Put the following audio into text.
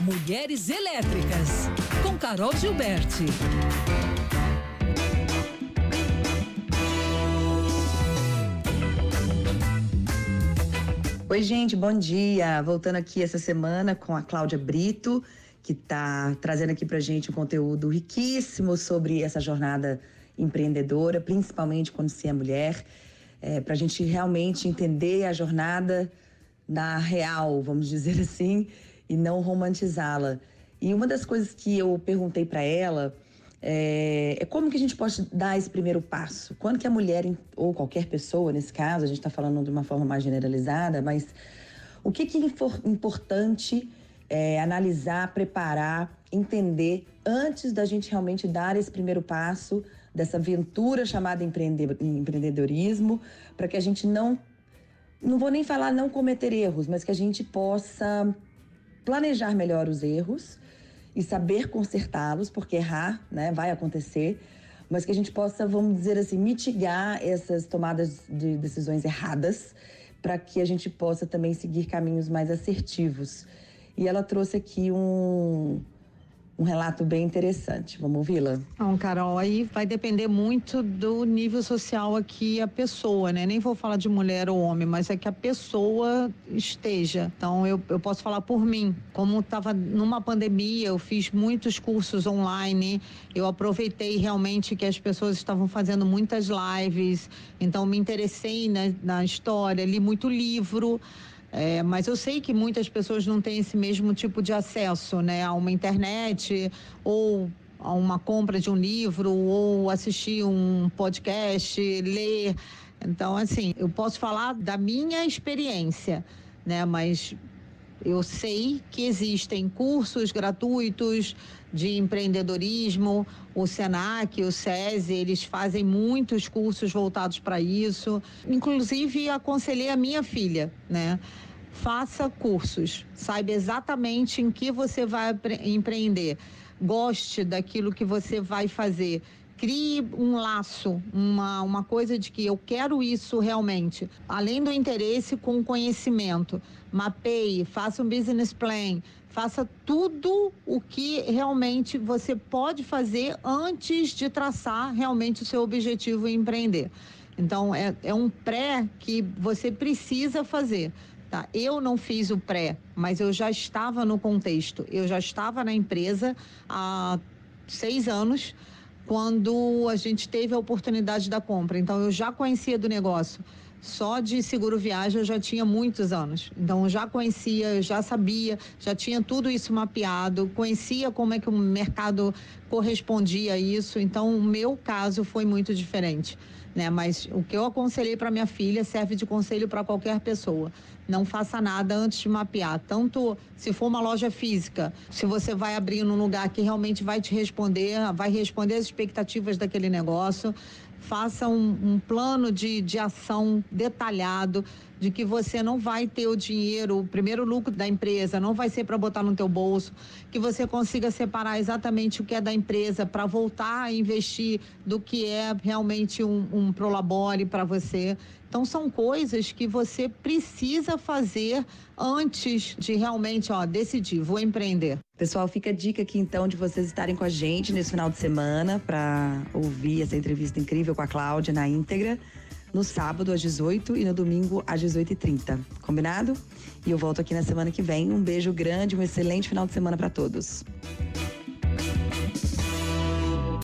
Mulheres Elétricas, com Carol Gilberti. Oi, gente, bom dia. Voltando aqui essa semana com a Cláudia Brito, que está trazendo aqui pra gente um conteúdo riquíssimo sobre essa jornada empreendedora, principalmente quando se é mulher, é, para a gente realmente entender a jornada na real, vamos dizer assim, e não romantizá-la. E uma das coisas que eu perguntei para ela é, é, como que a gente pode dar esse primeiro passo? Quando que a mulher, ou qualquer pessoa, nesse caso, a gente está falando de uma forma mais generalizada, mas o que, que é importante é, analisar, preparar, entender antes da gente realmente dar esse primeiro passo dessa aventura chamada empreendedorismo, para que a gente não, não vou nem falar não cometer erros, mas que a gente possa planejar melhor os erros e saber consertá-los, porque errar, né, vai acontecer, mas que a gente possa, vamos dizer assim, mitigar essas tomadas de decisões erradas, para que a gente possa também seguir caminhos mais assertivos. E ela trouxe aqui um, um relato bem interessante. Vamos ouvi-la? Não, Carol, aí vai depender muito do nível social aqui a pessoa, né? Nem vou falar de mulher ou homem, mas é que a pessoa esteja. Então, eu, eu posso falar por mim. Como estava numa pandemia, eu fiz muitos cursos online, eu aproveitei realmente que as pessoas estavam fazendo muitas lives, então me interessei na, na história, li muito livro. É, mas eu sei que muitas pessoas não têm esse mesmo tipo de acesso, né, a uma internet ou a uma compra de um livro ou assistir um podcast, ler. Então, assim, eu posso falar da minha experiência, né, mas eu sei que existem cursos gratuitos de empreendedorismo, o Senac, o SESI, eles fazem muitos cursos voltados para isso. Inclusive, aconselhei a minha filha, né? Faça cursos, saiba exatamente em que você vai empreender, goste daquilo que você vai fazer crie um laço, uma, uma coisa de que eu quero isso realmente. Além do interesse com conhecimento, mapeie, faça um business plan, faça tudo o que realmente você pode fazer antes de traçar realmente o seu objetivo em empreender. Então, é, é um pré que você precisa fazer. Tá? Eu não fiz o pré, mas eu já estava no contexto. Eu já estava na empresa há seis anos quando a gente teve a oportunidade da compra. Então eu já conhecia do negócio. Só de seguro viagem eu já tinha muitos anos. Então já conhecia, já sabia, já tinha tudo isso mapeado, conhecia como é que o mercado correspondia a isso. Então o meu caso foi muito diferente né? Mas o que eu aconselhei para minha filha serve de conselho para qualquer pessoa. Não faça nada antes de mapear. Tanto se for uma loja física, se você vai abrir num lugar que realmente vai te responder, vai responder às expectativas daquele negócio, faça um, um plano de, de ação detalhado de que você não vai ter o dinheiro, o primeiro lucro da empresa não vai ser para botar no teu bolso, que você consiga separar exatamente o que é da empresa para voltar a investir do que é realmente um, um prolabore para você. Então são coisas que você precisa fazer antes de realmente, ó, decidir, vou empreender. Pessoal, fica a dica aqui então de vocês estarem com a gente nesse final de semana para ouvir essa entrevista incrível com a Cláudia na íntegra no sábado às 18 e no domingo às 18h30. Combinado? E eu volto aqui na semana que vem. Um beijo grande, um excelente final de semana para todos.